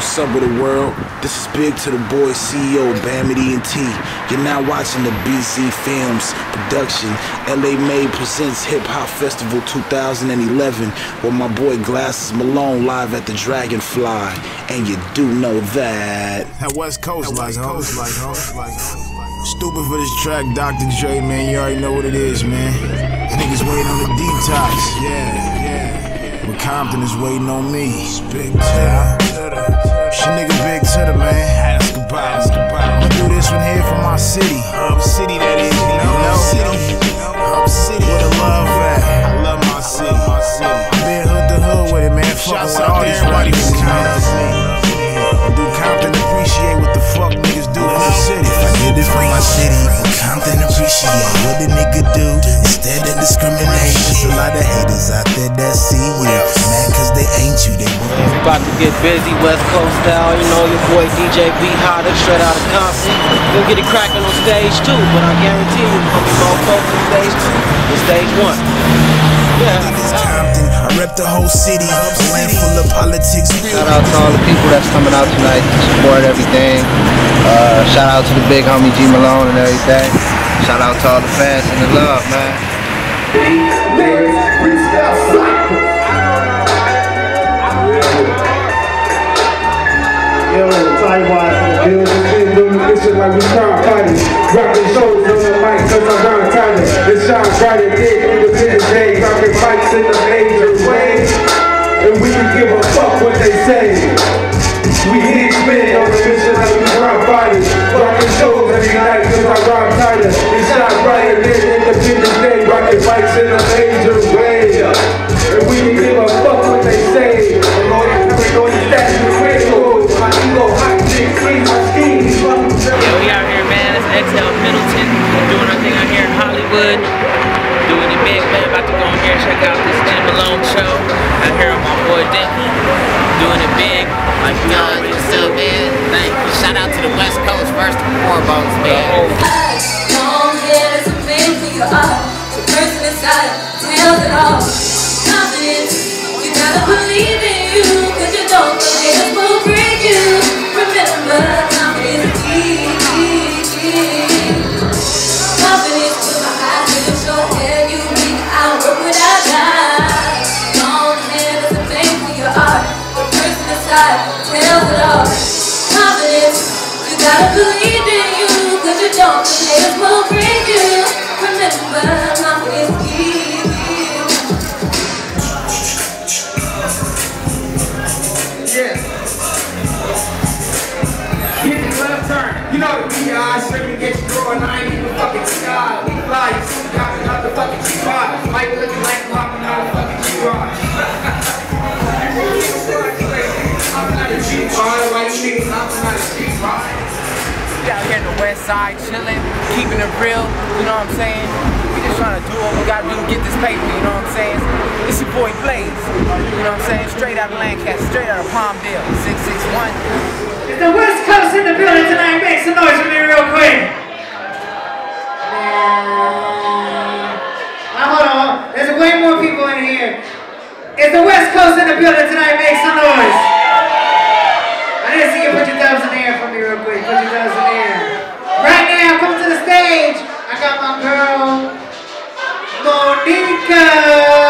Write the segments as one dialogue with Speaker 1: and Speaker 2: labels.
Speaker 1: What's up with the world? This is big to the boy CEO Bamity and T. You're now watching the BZ Films production. LA Made presents Hip Hop Festival 2011 with my boy Glasses Malone live at the Dragonfly. And you do know that.
Speaker 2: At West Coast, like, hoes, like, hoes, like, Stupid for this track, Dr. Dre, man. You already know what it is, man. Niggas waiting on the detox, yeah, yeah. But Compton is waiting on me. Big to Shit nigga big to the man. Ask about. I'ma do this one here for my city. Hub City, that is, you know. Hub City. Hub City. Where the love at? I love my city. My city. Been hood to hood with it, man. Shouts out to everybody who counts me. Do Compton appreciate what the fuck niggas do for the city?
Speaker 3: If I did it for my city, would Compton appreciate what the nigga do instead of discriminate? There's a lot of haters out there that see you mad cause they ain't you, they.
Speaker 4: About to get busy, West Coast style. You know your boy DJ B Hotta, straight out of Compton. You'll get it cracking on stage two, but I guarantee you, there'll be more folks on stage two than stage one. Yeah.
Speaker 3: I rep the whole city, a land full of politics.
Speaker 4: Shout out to all the people that's coming out tonight to support everything. Uh, shout out to the big homie G Malone and everything. Shout out to all the fans and the love, man.
Speaker 5: Taiwan the building, been doing this shit like we Sean Carter. Rocking shows on the I'm Ron Carter. It's days, rocking mics in the major ways. And we can give a fuck what they say. We hit on the mission like we Ron Fighters. Rocking shows every night, Carter, did independent days, rocking mics in the major ways. And we can give a fuck what they say.
Speaker 6: Exhale Middleton. Doing our thing out here in Hollywood. Doing it big, man. About to go in here and check out this G Malone show. Out here with my boy Denton. Doing it big. Like we already
Speaker 7: What's up, man? Thank you. Shout out to the West Coast first and foremost, man.
Speaker 8: Long hair is a man who you are. The person inside tells it all. Confidence, you gotta believe in you. Cause you don't
Speaker 5: screaming at your door and I ain't even fucking sky. We fly, you see, got the fucking G-Pod. Mike looking like
Speaker 7: here in the West Side chilling, keeping it real. You know what I'm saying? We just trying to do what we gotta do get this paper. You know what I'm saying? It's your boy Blaze. You know what I'm saying? Straight out of Lancaster, straight out of Palmdale, 661.
Speaker 5: Is the West Coast in the building tonight? Make some noise for me real quick. Now hold on. There's way more people in here. Is the West Coast in the building tonight? Make some noise. I need to see you put your thumbs in the air for me real quick. Put your thumbs in the air. Right now, come to the stage. I got my girl,
Speaker 9: Moniquea.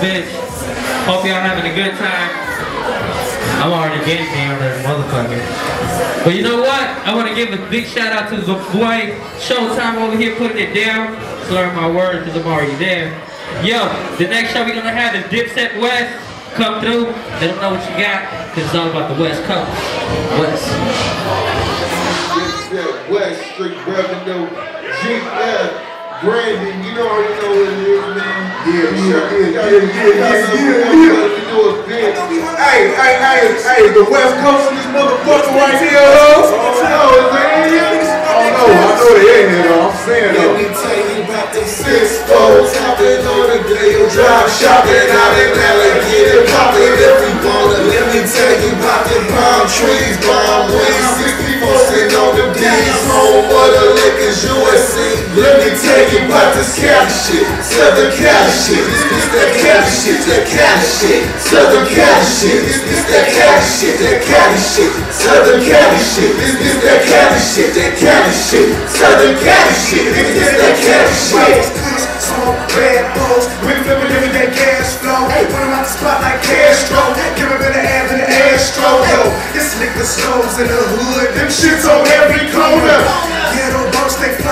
Speaker 9: Bitch. Hope y'all having a good time. I'm already getting as motherfucker. But you know what? I want to give a big shout out to the boy Showtime over here putting it down. Slurring my words because I'm already there. Yo, the next show we're going to have is Dipset West. Come through. Let them know what you got. Because it's all about the West Coast. West.
Speaker 10: Dipset West Street Revenue. GF. Brandon, you know already know what it is, man.
Speaker 11: Yeah, yeah, yeah, yeah, yeah, yeah, yeah.
Speaker 10: We do a bit.
Speaker 11: Hey, hey, hey, hey, the West Coast of this motherfucker right here, though.
Speaker 10: Oh, man.
Speaker 11: I know, I know they ain't here, though. I'm saying,
Speaker 10: Let me tell you about them six foes hopping on the Dale Drive, shopping out in Alligator, popping every wanna. Let me tell you about them palm trees, palm wings, 64 sitting on them D's, home of the Lakers, USC. Let me tell you about this Cali shit, Southern Cali shit. This, this that Cali shit, that Cali shit, Southern Cali shit. This, this that Cali shit, that Cali shit, Southern Cali shit. This, this that Cali shit, that Cali shit, Southern Cali shit. This, this that Cali shit.
Speaker 11: Red bulls, we 'em out the spot like Castro. Give 'em abs than the Astro. Yo, it's liquor stores in the hood. Them shits on every corner. Ghetto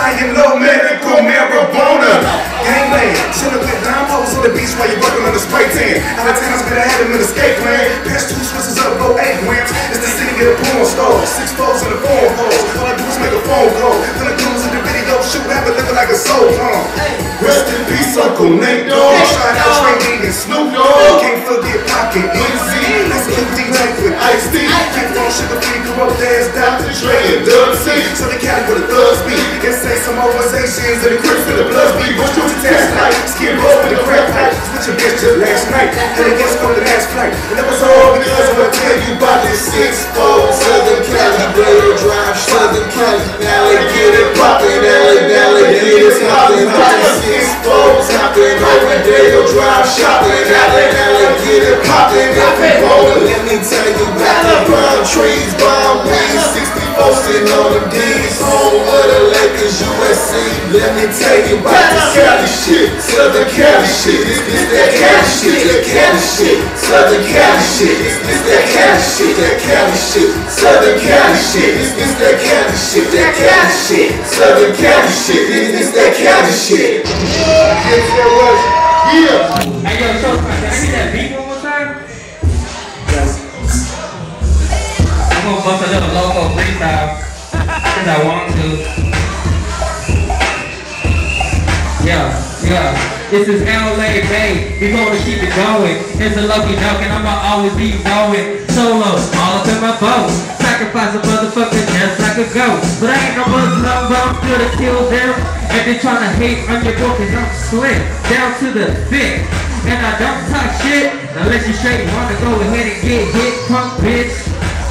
Speaker 11: flying low, medical marijuana. Gangland, chillin' with Damos on the beach while you working on the spray tan. Out of town's have them in the skate plan. Pass two switches up, go eight grams. It's the city of the porn store. Six foes in the phone calls. All I do is make a phone call. Then the dudes in the video shoot, have it looking like a soul pump. Rest in peace, Uncle Nate Dogg. Shout out Tray Deee and Snoop Dogg. Can't forget Pocket Easy. Let's keep DJ with Ice T. Keep on sugar free, corrupt ass Dr. Dre and C. So they carry with the thugs be. And say some organizations and the crips for the bloods be. What's your test like? Skid row with the crap pipe. Switch your bitch just last night. And it gets from the last flight. And that was all because I'm gonna tell you about this six fold.
Speaker 10: Southern Cali, Blair Drive, Southern Cali, Valley, get it poppin', Valley, Valley, get it poppin', poppin', six foes, hoppin' over Dale Drive, shopping, Valley, Valley, get it poppin', every corner. Let me tell you about the palm trees, 64 sitting on them D's, home of the Lakers, USC. Let me tell you about this Cali shit, Southern Cali shit, this, this that Cali shit, that Cali shit, Southern Cali shit, this, this that Cali shit, that Cali shit, Southern Cali shit, this, this that Cali shit, that Cali shit, Southern Cali shit, this, this that Cali shit.
Speaker 11: Yes, there was. Yeah.
Speaker 9: Hey, yo, Showtime, can I get that beat I'm gonna bust a little loco freestyle, cause I want to. Yeah, yeah. This is LA Bay. We gonna keep it going. It's a lucky duck and I'ma always be going solo. All up in my boat. Sacrifice a motherfucker just like a goat. But I ain't no Muslim, but I'm still to kill them. And they tryna hate on your book cause I'm slim. Down to the thick. And I don't talk shit unless you straight wanna go ahead and get hit, punk bitch.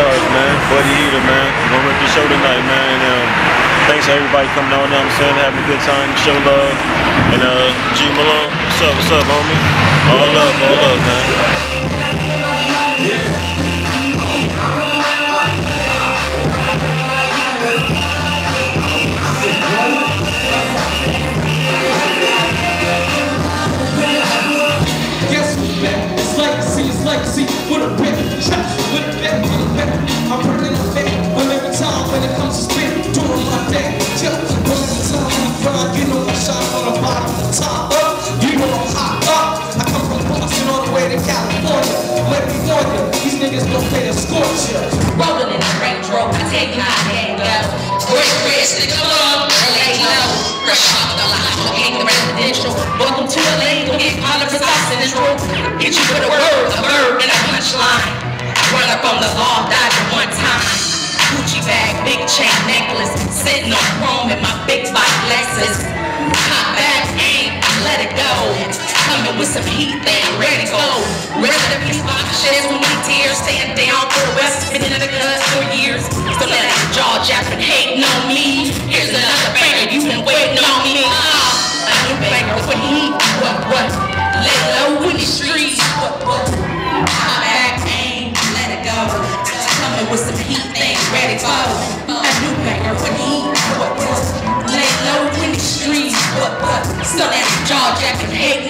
Speaker 12: stars, man. Buddy Heater, man. Gonna rip the show tonight, man. Um, thanks to everybody coming on. You know I'm saying? Having a good time. Show love. And uh, G Malone, what's up? What's up, homie? All love, all love, man.
Speaker 13: niggas gon' pay scorch ya.
Speaker 14: Rolling in a rain, bro. I take my hand out. Great rich, nigga, love. Lay low. Fresh off the line, don't hang the residential. Welcome to the lane, don't get politics in this room. Hit you with a word, a bird and a punchline. Run up on the law, dodge at one time. Gucci bag, big chain necklace. Sitting on chrome in my big bike Lexus. Cop back, aim, let it go. Coming with some heat, they ready to go. Rest of these box sheds with me tears, staying down for the rest, been in the cuss for years. So let that jaw japping, hating on me. Here's another banger, you been waiting on me. Ah, a new banger with heat, what, what? Lay low in the streets, what, what? Hot back, aim, let it go. Coming with some heat, they ready to go. A new banger with heat, what, what? Lay low in the streets, what, what? So that jaw jacking, me.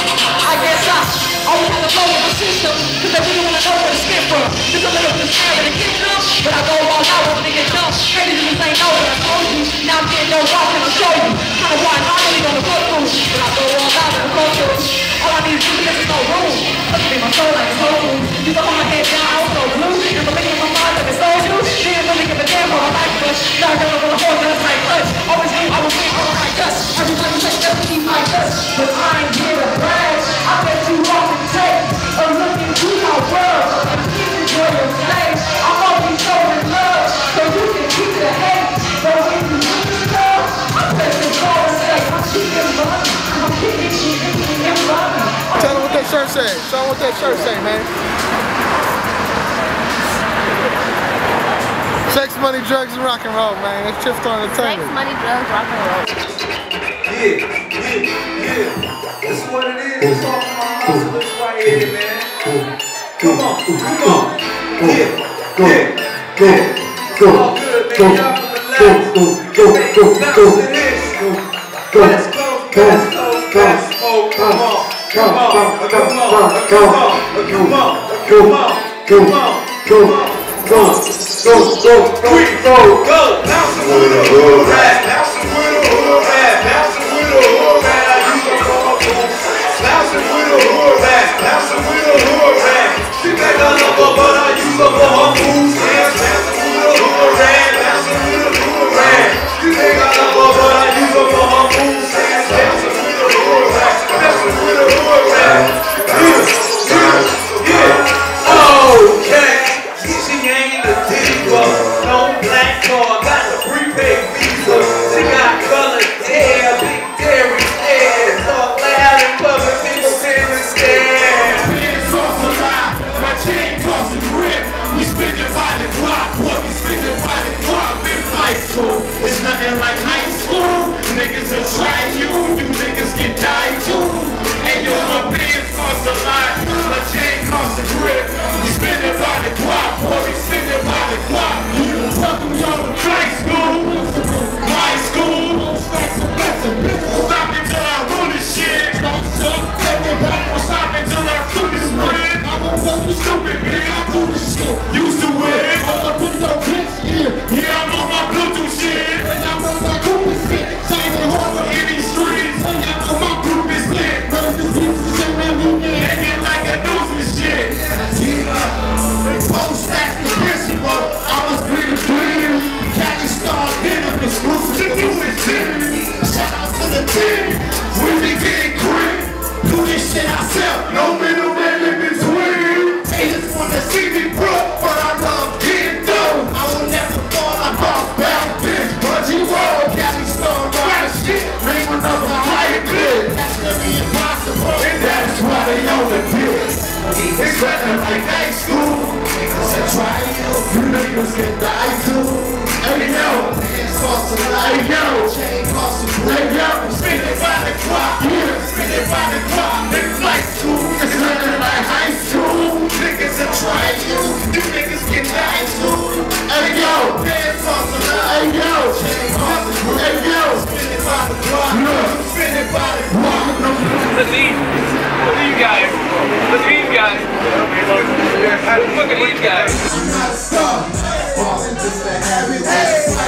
Speaker 15: I guess I always had to flow with the system, cause they really wanna know where to skip from. Just a little bit scared to get them, but I go all out when they get dumb. Maybe just ain't know what I told you. Now I'm getting no watch and I'll show you. Kinda why I'm really gonna go through, but I go all out and go through. All I need is because there's no room. Let's be my soul like a whole moon. You got my head down, I was so blue. And believe in my mind that it's so you. Didn't really give a damn what I like, but now I'm gonna go hold just like us. Always knew
Speaker 16: shirt say, man. Sex, money, drugs, and rock and roll, man. It's Chips on Entertainment.
Speaker 17: Sex, money, drugs, rock and roll.
Speaker 18: Yeah, yeah, yeah. That's what it is. It's all my hustlers right here, man. Come on, come on. Yeah, yeah, yeah. All good, man. Y'all can relax. Make it bounce to this. West Coast, West Coast, West Coast. Come on, come on, on, on, on, come up, come on, come on, come on. Go, go, go, go, go, go. Bouncing with a hood rat, bouncing with a hood rat, bouncing with a hood rat. I use a ball Bouncing with a hood rat, bouncing with a hood rat. She make a number, but I use her for her We be getting green. Do this shit ourselves. No middleman in between. They just wanna see me broke, but I love getting dough. I will never fall. I bounce back then. But you all got me stoned by the shit. Name another higher bid. That's gonna be impossible. And that's why they on the bitch. It's better like high school. Niggas are trying. You niggas can
Speaker 19: die too sauce tonight. Hey, yo. Chain costs some bread. Hey, yo. Spin it by the clock. Yeah. Spin it by the clock. It's flight school. It's nothing like high school. Niggas are trying you. You niggas get died too. Hey, yo. Dance sauce tonight. Hey, yo. Chain costs some bread. Hey, yo. Spin it by the clock. Yeah. Spin it by the clock. Believe. Believe guys. Believe guys.
Speaker 6: Look at these guys.
Speaker 10: I'm not a star. Boston just a habit. Hey.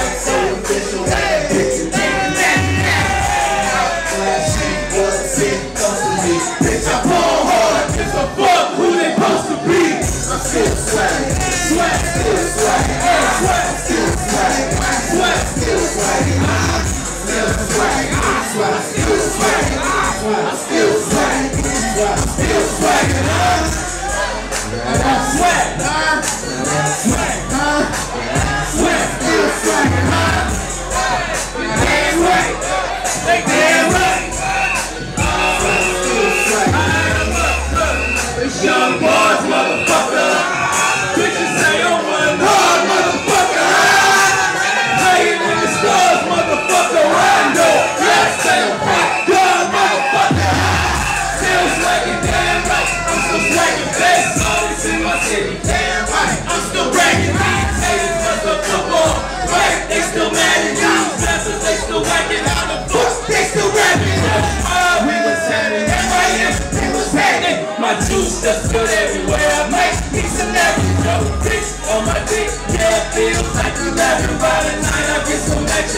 Speaker 10: Swag,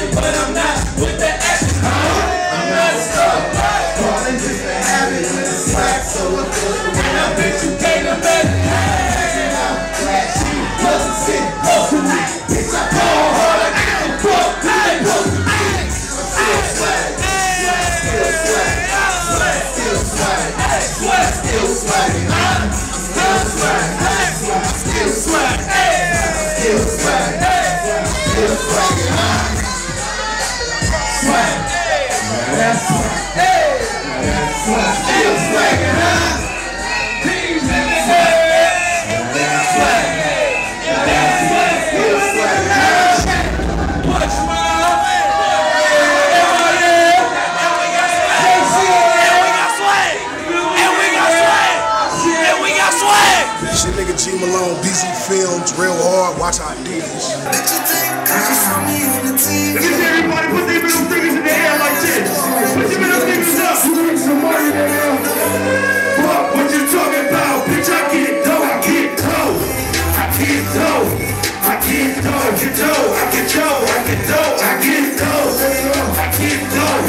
Speaker 10: action, but I'm not with the action. I'm not a star. Falling just a habit with a slack, so it feels when I bet you can't imagine. Bitch, I ball hard, I get the fuck who they supposed to be. Still swag, swag, still swag, swag, still swag, swag, still swag, still swag,
Speaker 19: get dough. I get dough, get dough, I get dough, I get dough, I get dough.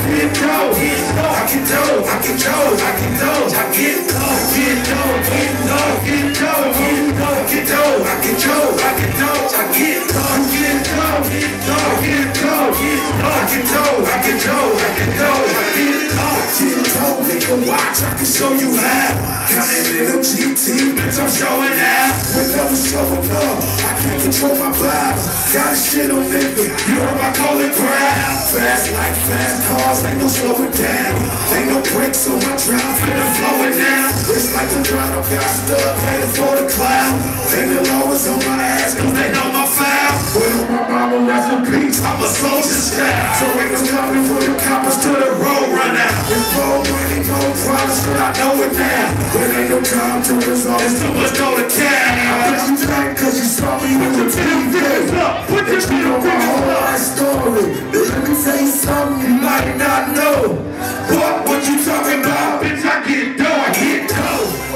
Speaker 19: I get dough, get dough, I get dough, I get dough, I get dough, I get dough, get dough, get dough, get dough, get dough, get dough, I get dough, I get dough, I get dough, get dough, get dough, get dough, get dough, I get dough, I get dough, I get dough, I get dough, get dough, nigga, watch, I can show you how. Counting in them GT, bitch, I'm showing out. Whenever showing up, I can't control my vibes. Got shit on nigga, you heard my call it crap. Fast like fast cars, ain't no slowing down. Ain't no brakes on my drive, finna flowing now. It's like the throttle got stuck, headed for the cloud. They the lowest on my ass, cause they know my foul. On my mama, rest in peace, I'm a soldier style. So ain't no but I know it now. But ain't no time to resolve, it's too much go to town. I bet you think cause you saw me on the TV. Put your feet on my whole life story. Let me tell you something you might not know. What, what you talking about? Bitch, I get dough, I get dough.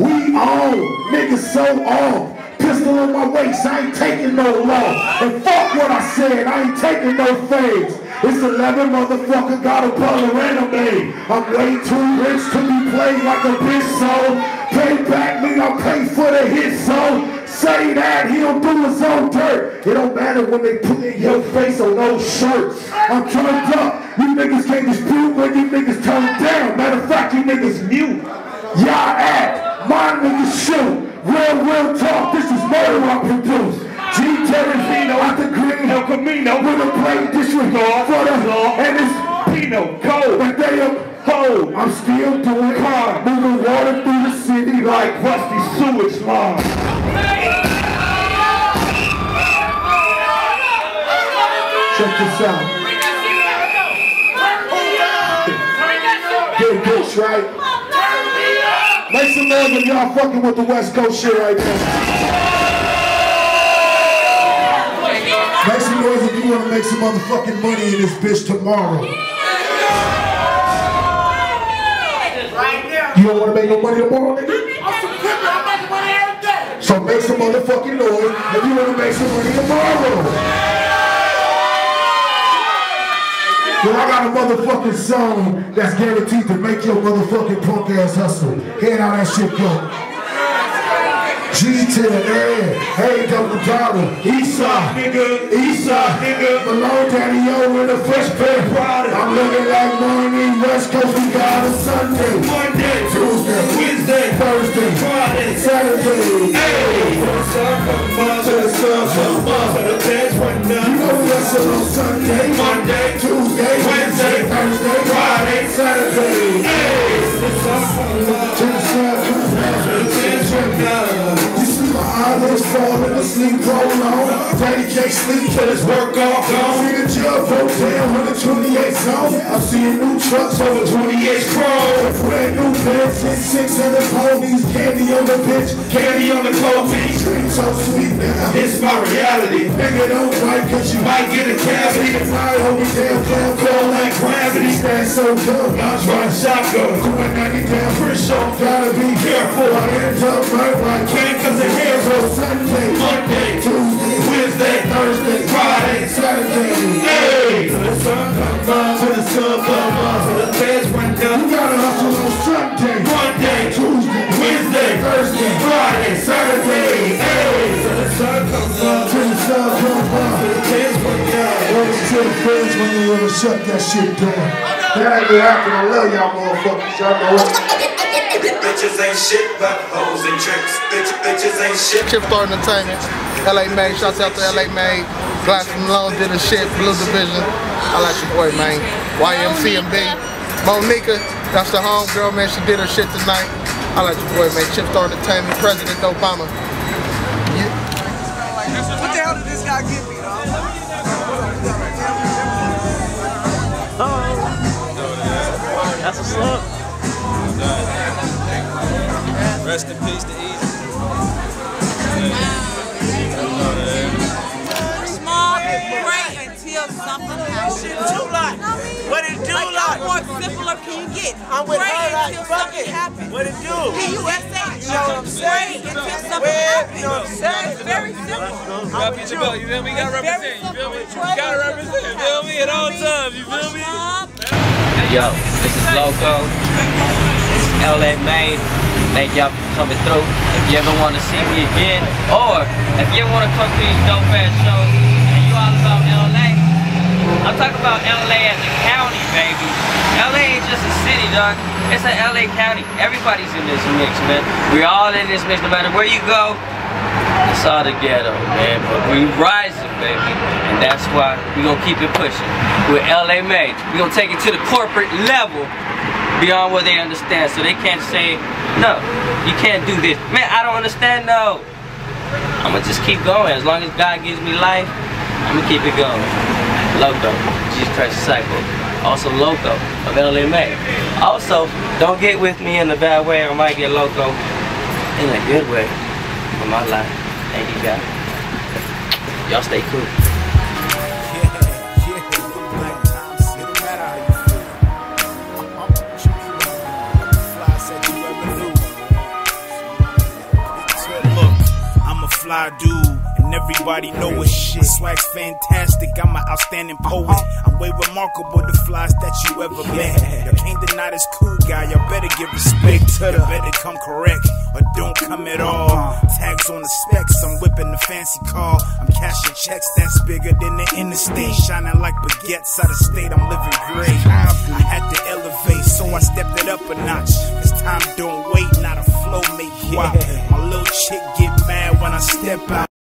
Speaker 17: We on, niggas so on. Pistol on my waist, I ain't taking no law. And fuck what I said, I ain't taking no fades. It's 11 motherfucker got a panorama made. I'm way too rich to be played like a bitch so. Pay back me, I'll pay for the hit so. Say that, he don't do his own dirt. It don't matter when they put in your face on those shirts. I'm turned up, you niggas can't dispute when you niggas turn down. Matter of fact, you niggas mute. Y'all act, my niggas shoot. Real, real talk, this is murder I produce. G. Terrafino out the Green El Camino with a plate disregard for the law and it's Pino cold. But they a hoe. I'm still doing crime, moving water through the city like rusty sewage lines. Check this out. Get this right. Make some noise if y'all fucking with the West Coast shit right now. Make some you want to make some motherfucking money in this bitch tomorrow. You don't want to make no money tomorrow, nigga? So make some motherfucking noise if you wanna make some money tomorrow. Well, I got a motherfucking song that's guaranteed to make your motherfucking punk ass hustle. Head how that shit go. G to the N, hey double dollar, Eastside, nigga, Eastside, nigga, Malone Daddy in the fresh pair. I'm looking like morning, West Coast, we got a Sunday, Monday, Tuesday, Wednesday, Thursday, Friday, Saturday, hey, to the sun come up, to the sun come up, to the beds run down. You know we hustle on Sunday, Monday, Tuesday, Wednesday, Thursday, Friday, Saturday, hey, to the sun come up, to the sun come up, to the beds eyelids falling asleep, on. Daddy can't sleep till his work all gone. See the jug broke down on the 28 zone. I'm seeing new trucks over 28 chrome. Brand new bed, six, 600 ponies. Candy on the bitch, candy on the clothing. Dream so sweet now. It's my reality. Nigga, don't fight cause you might get a cavity. Fly over down, down, cold like gravity. Stand so dumb, I'm trying shotgun. Doing 90 down, for sure. Gotta be careful. I end up right I can't cause the hair's Sunday, Monday, Tuesday, Wednesday, Thursday, Friday, Saturday. Hey! Till the sun come up, till the sun come up, till the beds run down. You gotta hustle on Sunday, Monday, Tuesday, Wednesday, Thursday, Friday, Saturday. Hey! Till the sun comes up, till the sun comes up, till the beds run down. Welcome to the feds when you wanna shut that shit down. That ain't gonna happen. I love y'all motherfuckers. Y'all know it.
Speaker 19: Bitches ain't shit but hoes and tricks. Bitch, bitches ain't shit.
Speaker 16: Chip Entertainment, LA Made. Shouts out to LA Made. Glass Malone did a shit. Blu Division. I like your boy, man. YMCMB. Moniquea, that's the home girl, man. She did her shit tonight. I like your boy, man. Chip Star Entertainment. President Obama.
Speaker 20: What the hell did this guy give me, though?
Speaker 21: Oh, That's a slug. Rest in peace to Eazy.
Speaker 22: Small, great until something happens.
Speaker 20: Shit too like. What it do
Speaker 22: like?
Speaker 20: like?
Speaker 22: How more simpler can you get?
Speaker 20: I'm with
Speaker 22: great
Speaker 20: her like,
Speaker 22: until
Speaker 20: fuck
Speaker 22: something
Speaker 20: it.
Speaker 22: happens.
Speaker 20: What it do?
Speaker 22: P-U-S-A.
Speaker 20: You know what I'm saying?
Speaker 22: Great until something
Speaker 20: Well,
Speaker 22: happens.
Speaker 20: you know what I'm saying?
Speaker 22: It's very simple.
Speaker 21: You gotta beat you feel me? You gotta represent, you feel me? You gotta represent, you feel me? At all times, you feel me?
Speaker 23: Yo, this is Loco. This is LA Made. Thank y'all for coming through. If you ever want to see me again, or if you ever want to come to these dope ass shows, and you all about LA, I'm talking about LA as a county, baby. LA ain't just a city, dog. It's a LA county. Everybody's in this mix, man. We're all in this mix, no matter where you go. It's all the ghetto, man. But we rising, baby. And that's why we gonna keep it pushing. With LA Made. we gonna take it to the corporate level beyond what they understand. So they can't say, no, you can't do this. Man, I don't understand, no. I'm gonna just keep going. As long as God gives me life, I'm gonna keep it going. Loco, Jesus Christ Disciple. Also Loco of LA Made. Also, don't get with me in a bad way or I might get loco in a good way for my life. Thank you God. Y'all stay cool.
Speaker 2: Fly dude, and everybody know it. Shit, swag's fantastic. I'm an outstanding poet. I'm way remarkable the flies that you ever met. You can't deny this cool guy. You better give respect. You better come correct or don't come at all. Tags on the specs. I'm whipping the fancy car. I'm cashing checks that's bigger than the interstate. Shining like baguettes out of state. I'm living great. I had to elevate, so I stepped it up a notch. Time don't wait, not a flow make guap. My little chick get mad when I step out.